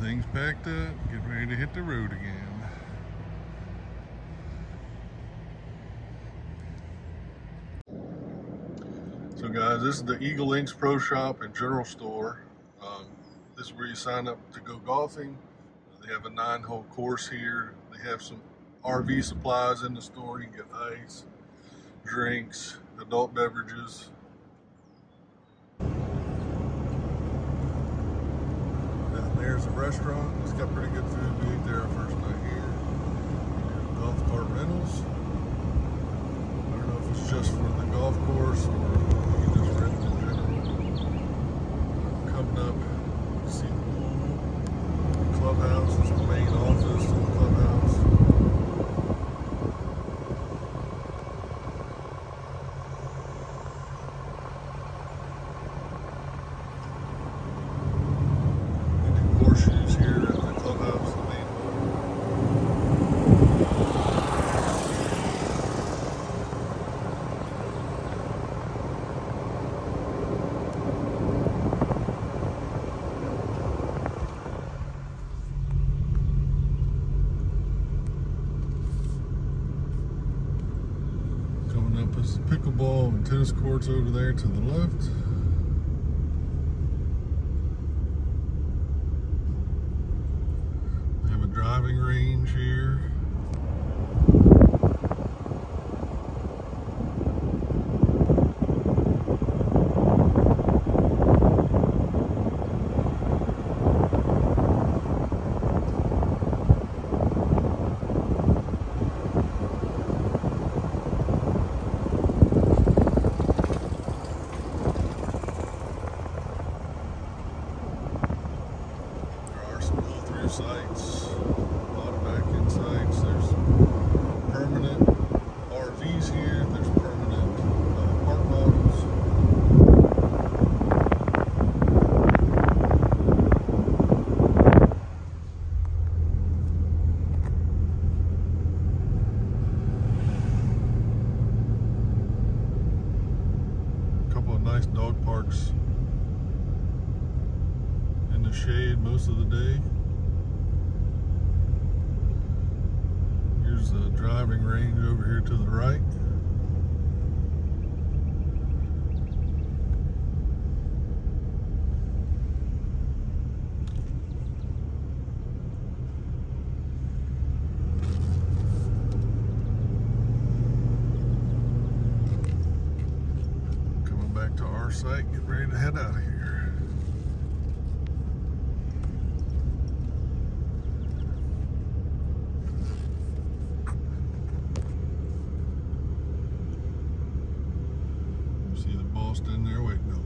things packed up, get ready to hit the road again. So guys, this is the Eagle Links Pro Shop and General Store. Um, this is where you sign up to go golfing. They have a nine hole course here. They have some RV supplies in the store. You can get ice, drinks, adult beverages. Down there's a restaurant. It's got pretty good food. We ate there our first night here. Golf cart rentals. I don't know if it's just for the golf course or you can just rent it in general. Coming up, see the pool, clubhouse is the main office of the clubhouse. They do horseshoes here at the clubhouse, main one. Coming up is pickleball and tennis courts over there to the left. They have a driving range here. There are some pull-through sites, a lot of back-end sites. There's permanent RVs here. There's permanent uh, park models. A couple of nice dog parks in the shade most of the day. Here's the driving range over here to the right. Coming back to our site, get ready to head out of here. lost in there. Wait, no,